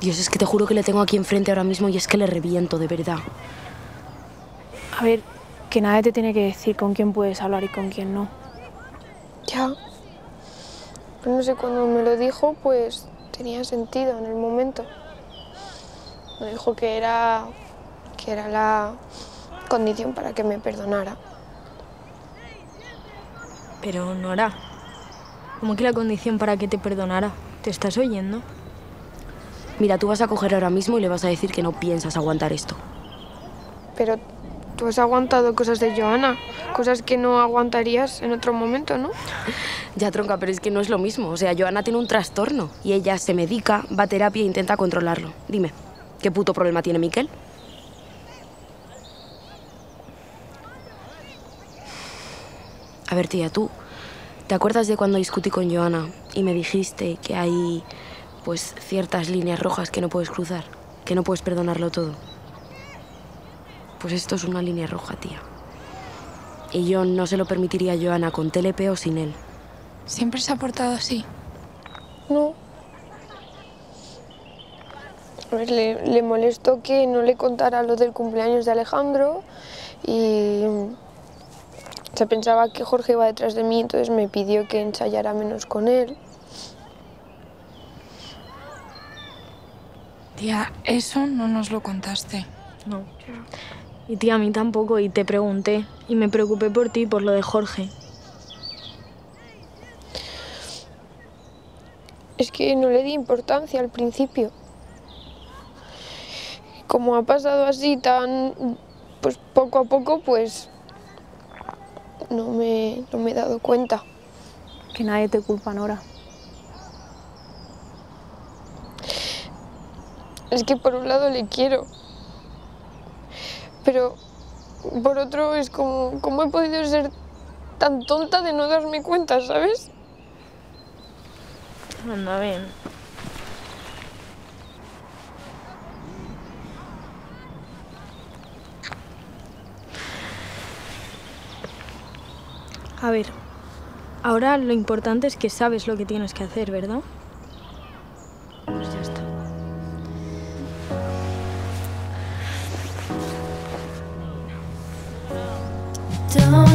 Dios, es que te juro que le tengo aquí enfrente ahora mismo y es que le reviento, de verdad. A ver, que nadie te tiene que decir con quién puedes hablar y con quién no. Ya. Pero no sé, cuando me lo dijo, pues tenía sentido en el momento. Me dijo que era, que era la condición para que me perdonara. Pero Nora, ¿cómo que la condición para que te perdonara? ¿Te estás oyendo? Mira, tú vas a coger ahora mismo y le vas a decir que no piensas aguantar esto. Pero tú has aguantado cosas de Joana, cosas que no aguantarías en otro momento, ¿no? Ya, tronca, pero es que no es lo mismo. O sea, Joana tiene un trastorno y ella se medica, va a terapia e intenta controlarlo. Dime, ¿qué puto problema tiene Miquel? A ver, tía, tú, ¿te acuerdas de cuando discutí con Joana y me dijiste que hay pues ciertas líneas rojas que no puedes cruzar, que no puedes perdonarlo todo. Pues esto es una línea roja, tía. Y yo no se lo permitiría a Joana con TLP o sin él. ¿Siempre se ha portado así? No. A ver, le, le molestó que no le contara lo del cumpleaños de Alejandro y se pensaba que Jorge iba detrás de mí, entonces me pidió que ensayara menos con él. Tía, eso no nos lo contaste. No. Y tía, a mí tampoco, y te pregunté. Y me preocupé por ti, por lo de Jorge. Es que no le di importancia al principio. Como ha pasado así tan, pues poco a poco, pues no me, no me he dado cuenta. Que nadie te culpa, Nora. Es que por un lado le quiero, pero por otro es como, ¿cómo he podido ser tan tonta de no darme cuenta, ¿sabes? Anda bien. A ver, ahora lo importante es que sabes lo que tienes que hacer, ¿verdad? don't